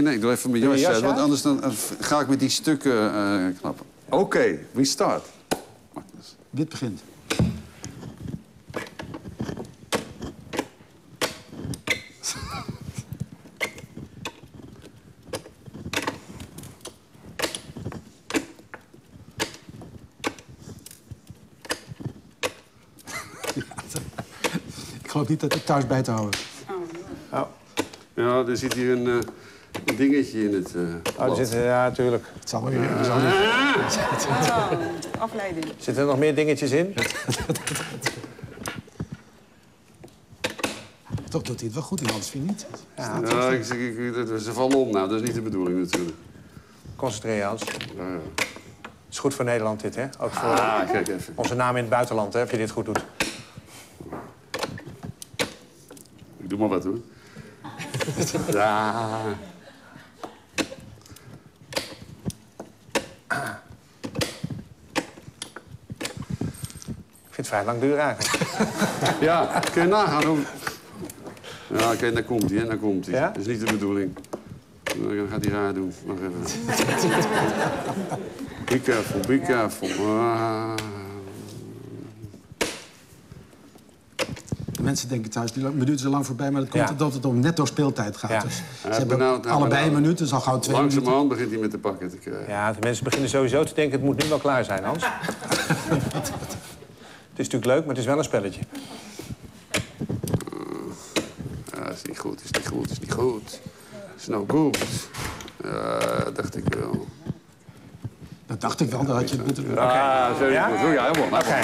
Nee, ik doe even mijn jasje jas uit, want anders dan, eh, ga ik met die stukken eh, knappen. Oké, we start. Magnus. Wit begint. Ik geloof niet dat ik thuis bij te houden. Oh, Ja, er zit hier een, eh, een dingetje in het... eh, oh er ja, natuurlijk. Het zal wel weer. het zal weer- Oh, afleiding. Zitten er nog meer dingetjes in? Toch doet hij het wel goed in alles, vind je niet? Ja, ik, zeg, ik, ik- ze vallen om nou, dat is niet de bedoeling natuurlijk. Concentreer je, Hans. Ja, ja. is goed voor Nederland, dit, hè? Ook voor Ah, kijk even. onze naam in het buitenland, hè, als je dit goed doet. Ik doe maar wat hoor. Ja. Ik vind het vrij lang duren eigenlijk. Ja, kun je nagaan hoe... Ja, oké, daar komt hij, hè, daar komt hij. Ja? Dat is niet de bedoeling. Dan gaat hij raar doen. Wacht even. Be careful, be careful. Ah. Mensen denken thuis, die minuten zijn lang voorbij, maar dat komt Ja. omdat het om netto speeltijd gaat. Ja. Dus ze Ja, hebben benauwd, ja, allebei een benauwd. minuut, dus al gauw twee minuten. Langzamerhand begint hij met de pakken te krijgen. Ja, de mensen beginnen sowieso te denken, het moet nu wel klaar zijn, Hans. het is natuurlijk leuk, maar het is wel een spelletje. Ja, is niet goed, is niet goed, is niet goed. Is nou goed. Ja, dacht ik wel. Dat dacht ik wel, dat had je het natuurlijk. Ah, zo Ja? goed. Ja, helemaal. Oké.